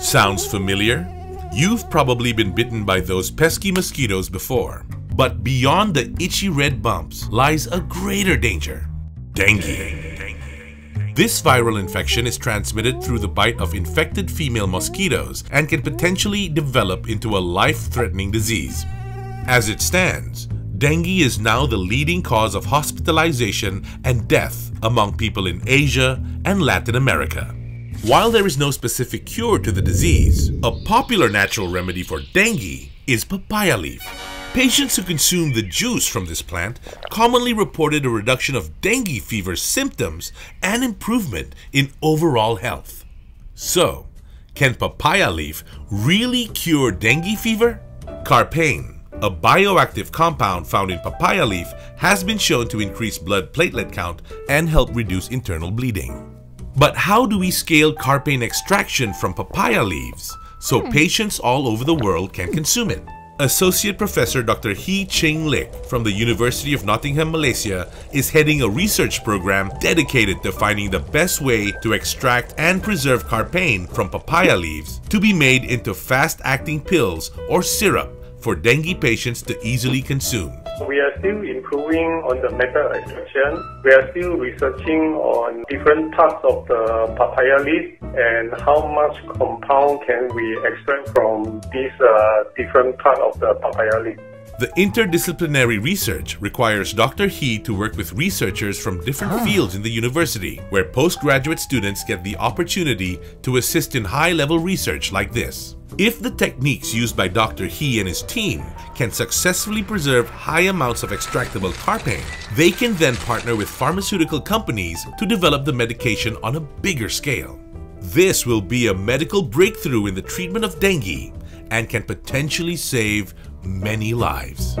Sounds familiar? You've probably been bitten by those pesky mosquitoes before. But beyond the itchy red bumps lies a greater danger dengue. This viral infection is transmitted through the bite of infected female mosquitoes and can potentially develop into a life-threatening disease. As it stands, dengue is now the leading cause of hospitalization and death among people in Asia and Latin America. While there is no specific cure to the disease, a popular natural remedy for dengue is papaya leaf. Patients who consume the juice from this plant commonly reported a reduction of dengue fever symptoms and improvement in overall health. So, can papaya leaf really cure dengue fever? Carpaine, a bioactive compound found in papaya leaf, has been shown to increase blood platelet count and help reduce internal bleeding. But how do we scale carpaine extraction from papaya leaves so hmm. patients all over the world can consume it? Associate Professor Dr. Hii Ching Lik from the University of Nottingham, Malaysia is heading a research program dedicated to finding the best way to extract and preserve carpaine from papaya leaves to be made into fast-acting pills or syrup for dengue patients to easily consume. We are still improving on the method extraction. We are still researching on different parts of the papaya leaf and how much compound can we extract from this uh, different part of the papaya leaf. The interdisciplinary research requires Dr. Hii to work with researchers from different ah. fields in the university, where postgraduate students get the opportunity to assist in high-level research like this. If the techniques used by Dr. Hii and his team can successfully preserve high amounts of extractable carpaine, they can then partner with pharmaceutical companies to develop the medication on a bigger scale. This will be a medical breakthrough in the treatment of dengue and can potentially save many lives.